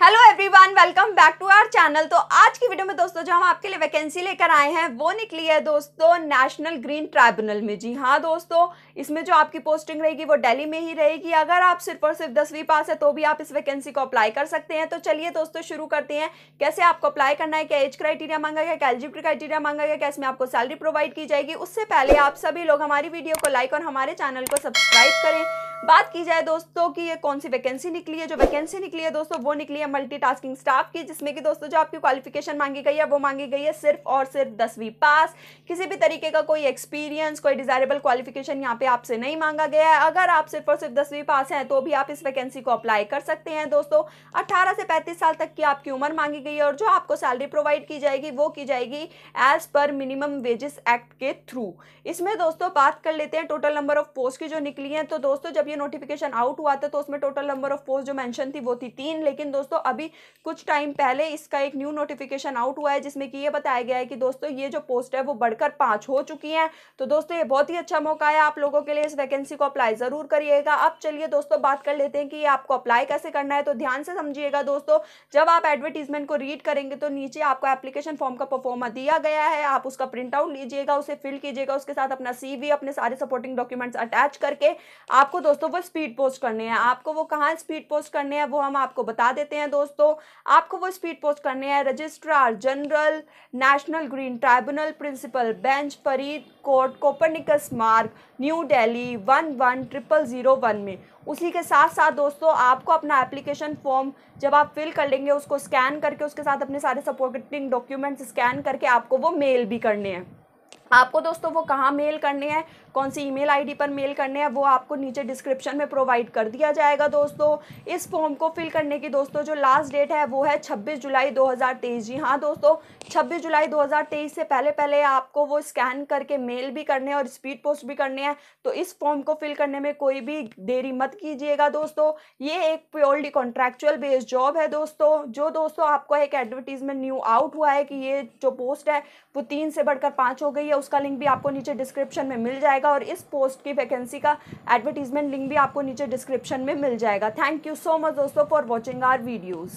Hello everyone welcome back to our channel तो आज की वीडियो में दोस्तों, जो हम आपके लिए वैकेंसी लेकर आए हैं, वो निकली है दोस्तों नेशनल ग्रीन ट्राइब्यूनल में। जी हाँ दोस्तों, इसमें जो आपकी पोस्टिंग रहेगी, वो दिल्ली में ही रहेगी। अगर आप सिर्फ़ और सिर्फ़ दसवीं पास है तो भी आप इस वैकेंसी को अप्लाई कर सकते हैं। तो चलिए दोस्तों, शुरू करते हैं। कैसे आपको अप्लाई करना है? क्या एज क्राइटेरिया मांगा गया? क्या एलिजिबिलिटी क्राइटेरिया मांगा गया? इसमें आपको सैलरी प्रोवाइड की जाएगी? उससे पहले आप सभी लोग हमारी वीडियो को लाइक और हमारे चैनल को सब्सक्राइब करें। बात की जाए दोस्तों की, ये कौन सी वैकेंसी निकली है? जो वैकेंसी निकली है दोस्तों, वो निकली है मल्टीटास्किंग स्टाफ की, जिसमें कि दोस्तों, जो आपकी क्वालिफिकेशन मांगी गई है, वो मांगी गई है सिर्फ़ और सिर्फ़ दसवीं पास। किसी भी तरीके का कोई एक्सपीरियंस कोई डिजायरेबल क्वालिफिकेशन यहाँ पे आपसे नहीं मांगा गया है। अगर आप सिर्फ़ और सिर्फ़ दसवीं पास हैं तो भी आप इस वैकेंसी को अप्लाई कर सकते हैं दोस्तों। अट्ठारह से पैंतीस साल तक की आपकी उम्र मांगी गई है और जो आपको सैलरी प्रोवाइड की जाएगी, वो की जाएगी एज पर मिनिमम वेजेस एक्ट के थ्रू इसमें दोस्तों, बात कर लेते हैं टोटल नंबर ऑफ़ पोस्ट की जो निकली है। तो दोस्तों, जब ये नोटिफिकेशन आउट हुआ था तो उसमें टोटल नंबर ऑफ़ पोस्ट जो मेंशन थी वो थी तीन। लेकिन दोस्तों, अभी कुछ टाइम पहले इसका एक न्यू नोटिफिकेशन आउट हुआ है, जिसमें कि ये बताया गया है कि दोस्तों, ये जो पोस्ट है वो बढ़कर पाँच हो चुकी हैं। तो दोस्तों, ये बहुत ही अच्छा मौका है आप लोगों के लिए इस वैकेंसी को अप्लाई ज़रूर करिएगा। अब चलिए दोस्तों, बात कर लेते हैं कि आपको अप्लाई कैसे करना है। तो ध्यान से समझिएगा दोस्तों, जब आप एडवर्टीजमेंट को रीड करेंगे तो नीचे आपको एप्लीकेशन फॉर्म का परफॉर्मा दिया गया है। आप उसका प्रिंट आउट लीजिएगा, उसे फिल कीजिएगा, उसके साथ अपना सीवी अपने सारे सपोर्टिंग डॉक्यूमेंट्स अटैच करके आपको दोस्तों वो स्पीड पोस्ट करने हैं। आपको वो कहाँ स्पीड पोस्ट करने हैं, वो हम आपको बता देते हैं दोस्तों। आपको वो स्पीड पोस्ट करने हैं registrar general national green tribunal principal bench Farid court Copernicus Marg New Delhi one one triple zero one में। उसी के साथ साथ दोस्तों, आपको अपना एप्लीकेशन फॉर्म जब आप फिल कर लेंगे, उसको स्कैन करके, उसके साथ अपने सारे सपोर्टिंग डॉक्यूमेंट्स स्कैन करके आपको वो मेल भी करने हैं। आपको दोस्तों वो कहाँ मेल करने हैं, कौन सी ईमेल आईडी पर मेल करने हैं, वो आपको नीचे डिस्क्रिप्शन में प्रोवाइड कर दिया जाएगा दोस्तों। इस फॉर्म को फिल करने की दोस्तों जो लास्ट डेट है, वो है 26 जुलाई 2023 जी हाँ दोस्तों 26 जुलाई 2023 से पहले पहले आपको वो स्कैन करके मेल भी करने हैं और स्पीड पोस्ट भी करने हैं। तो इस फॉर्म को फिल करने में कोई भी देरी मत कीजिएगा दोस्तों। ये एक प्योरली कॉन्ट्रेक्चुअल बेस्ड जॉब है दोस्तों, जो दोस्तों आपको एक एडवर्टीजमेंट न्यू आउट हुआ है कि ये जो पोस्ट है, वो तीन से बढ़कर पाँच हो गई है उसका लिंक भी आपको नीचे डिस्क्रिप्शन में मिल जाएगा और इस पोस्ट की वैकेंसी का एडवर्टीजमेंट लिंक भी आपको नीचे डिस्क्रिप्शन में मिल जाएगा। थैंक यू सो मच दोस्तों फॉर वॉचिंग आर वीडियोज़